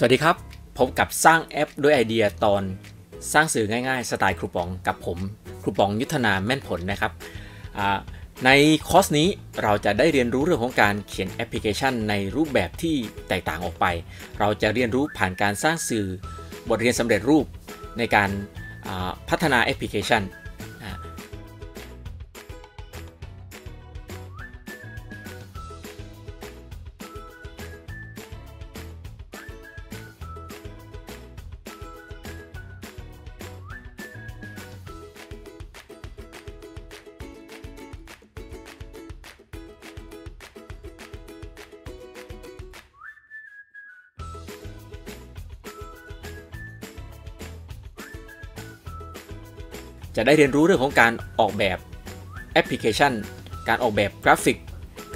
สวัสดีครับ พบกับสร้างแอปด้วยไอเดียตอนสร้างสื่อง่ายๆ สไตล์ครูปองกับผมครูปองยุทธนาแม่นผลนะครับ ในคอร์สนี้เราจะได้เรียนรู้เรื่องของการเขียนแอปพลิเคชันในรูปแบบที่แตกต่างออกไป เราจะเรียนรู้ผ่านการสร้างสื่อบทเรียนสำเร็จรูปในการพัฒนาแอปพลิเคชัน จะได้เรียนรู้เรื่องของการออกแบบแอปพลิเคชัน การออกแบบกราฟิก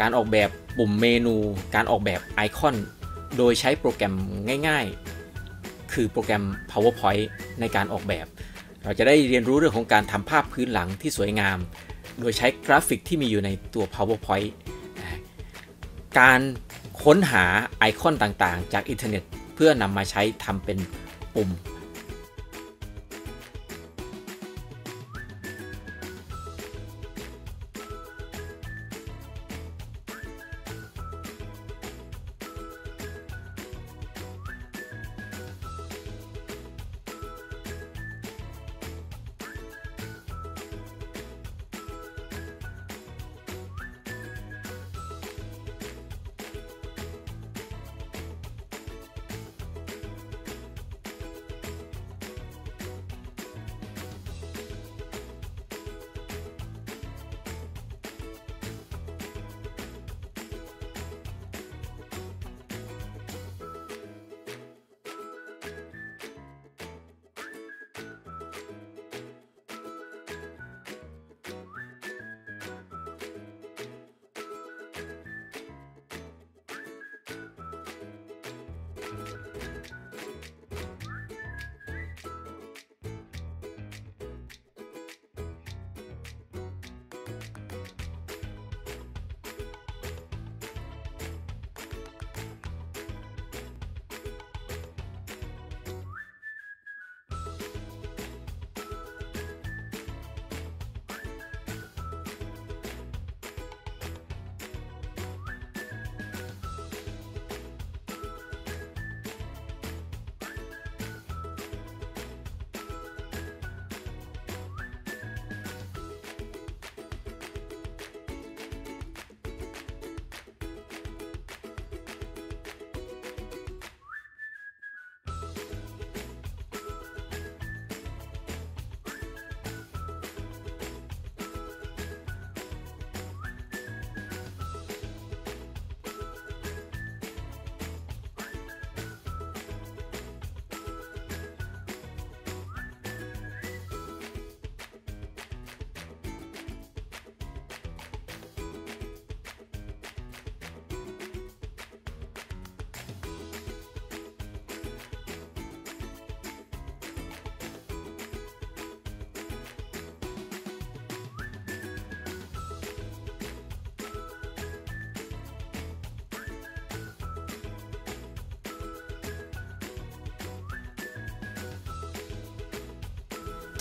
การออกแบบปุ่มเมนู การออกแบบไอคอน โดยใช้โปรแกรมง่ายๆ คือโปรแกรม PowerPoint ในการออกแบบ เราจะได้เรียนรู้เรื่องของการทำภาพพื้นหลังที่สวยงาม โดยใช้กราฟิกที่มีอยู่ในตัว PowerPoint การค้นหาไอคอนต่างๆ จากอินเทอร์เน็ต เพื่อนำมาใช้ทำเป็นปุ่ม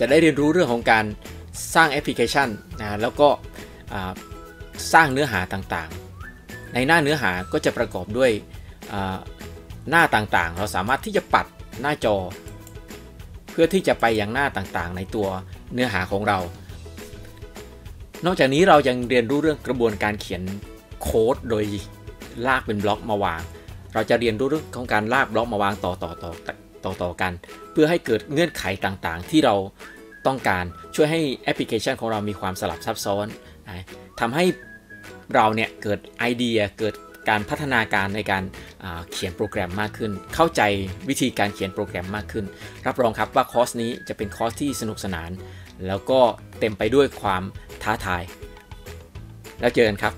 จะได้เรียนรู้เรื่องของการสร้างแอปพลิเคชันนะแล้วก็สร้างเนื้อหาต่างๆ ในหน้าเนื้อหาก็จะประกอบด้วยหน้าต่างๆ เราสามารถที่จะปัดหน้าจอ เพื่อที่จะไปยังหน้าต่างๆ ในตัวเนื้อหาของเรา นอกจากนี้เรายังเรียนรู้เรื่องกระบวนการเขียนโค้ดโดยลากเป็นบล็อกมาวาง เราจะเรียนรู้เรื่องของการลากบล็อกมาวางต่อต่อต่อ ต่อต่อกัน เพื่อให้เกิดเงื่อนไขต่างๆ ที่เราต้องการช่วยให้แอปพลิเคชันของเรามีความสลับซับซ้อนนะทำให้เราเนี่ยเกิดไอเดียเกิดการพัฒนาการในการเขียนโปรแกรมมากขึ้น เข้าใจวิธีการเขียนโปรแกรมมากขึ้น รับรองครับว่าคอร์สนี้จะเป็นคอร์สที่สนุกสนาน แล้วก็เต็มไปด้วยความท้าทาย แล้วเจอกันครับ